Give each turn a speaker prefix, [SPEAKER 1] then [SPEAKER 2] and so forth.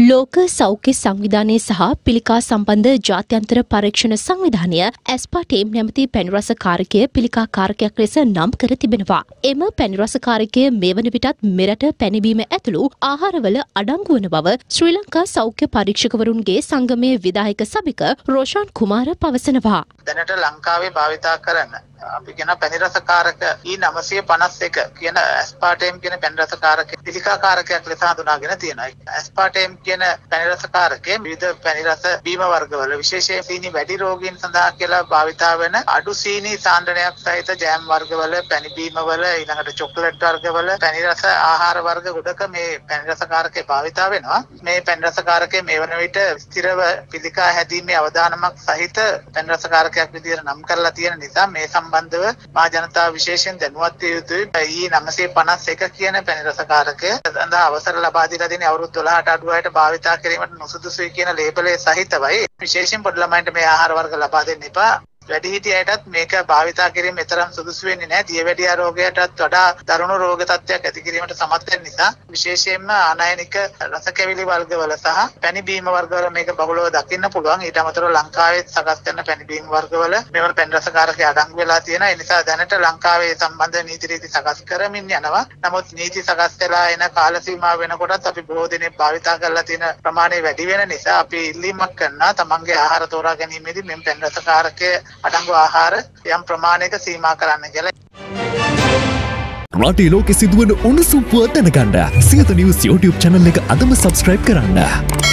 [SPEAKER 1] ලෝක සෞඛ්‍ය සංවිධානය සහ පිළිකා සම්බන්ධ ජාත්‍යන්තර පරීක්ෂණ සංවිධානය ඇස්පාටේම් නැමති පැණිරස කාරකය පිළිකා කාරකයක් ලෙස නම් කර තිබෙනවා. එම පැණිරස කාරකය මේ වන විටත් මෙරට පැණිබීම ඇතුළු ආහාරවල අඩංගු වන බව ශ්‍රී ලංකා සෞඛ්‍ය පරීක්ෂකවරුන්ගේ සංගමයේ විදායක සභික රෝෂාන් කුමාර පවසනවා.
[SPEAKER 2] දැනට ලංකාවේ භාවිතා කරන්න අපි කියන පැණිරසකාරක E951 කියන ඇස්පාටේම් කියන පැණිරසකාරක පිළිකාකාරකයක් ලෙස හඳුනාගෙන තියෙනවා. ඇස්පාටේම් කියන පැණිරසකාරකයේ විවිධ පැණිරස බීම වර්ගවල විශේෂයෙන් සීනි වැඩි රෝගීන් සඳහා කියලා භාවිතා වෙන අඩු සීනි සාන්ද්‍රණයක් සහිත ජෑම් වර්ගවල පැණි බීමවල ඊළඟට චොකලට් වර්ගවල පැණිරස ආහාර වර්ග ගොඩක මේ පැණිරසකාරකේ භාවිතා වෙනවා. මේ පැණිරසකාරකේ මේ වන විට ස්ථිරව පිළිකා හැදීමේ අවදානමක් සහිත පැණිරසකාරකයක් විදිහට නම් කරලා තියෙන නිසා මේ සම්බන්ධව මා ජනතාව විශේෂයෙන් දැනුවත් විය යුතුයි. ඊ 951 කියන පැණිරසකාරකය සඳහා අවසර ලබා දීලා තියෙන අවුරුදු 12ට අඩු අයට භාවිතා කිරීමට නුසුදුසුයි කියන ලේබලය සහිතවයි. විශේෂයෙන් පොඩි ළමයින්ට මේ ආහාර වර්ග ලබා දෙන්න එපා. වැඩිහිටියටත් මේක භාවිතා කිරීම තරම් සුදුසු වෙන්නේ නැහැ. දියවැඩියා රෝගයටත් වඩා දරුණු රෝග තත්ත්වයක් ඇති කිරීමට සමත් වෙන නිසා විශේෂයෙන්ම ආනයනික රස කැවිලි වර්ගවල සහ පැණි බීම වර්ගවල මේක බහුලව දකින්න පුළුවන්. ඊට අමතරව ලංකාවේ සකස් කරන පැණි බීම වර්ගවල මෙවර පැණි රසකාරක අඩංගු වෙලා තියෙනවා. ඒ නිසා දැනට ලංකාවේ සම්බන්ධ නීති රීති සකස් කරමින් යනවා. නමුත් නීති සකස් වෙලා එන කාල සීමාව වෙනකොටත් අපි බොහෝ දෙනෙක් භාවිතා කරලා තියෙන ප්‍රමාණය වැඩි වෙන නිසා අපි ඉල්ලීමක් කරනවා තමන්ගේ ආහාර තෝරා ගැනීමේදී මෙම් පැණි රසකාරකයේ අඩංගු ආහාර යම් ප්‍රමාණයක සීමා කරන්න කියලා.
[SPEAKER 3] රටේ ලෝකෙ සිදුවන උණුසුම් පුවත් දැනගන්න සියත නිවස් YouTube channel එක අදම subscribe කරන්න.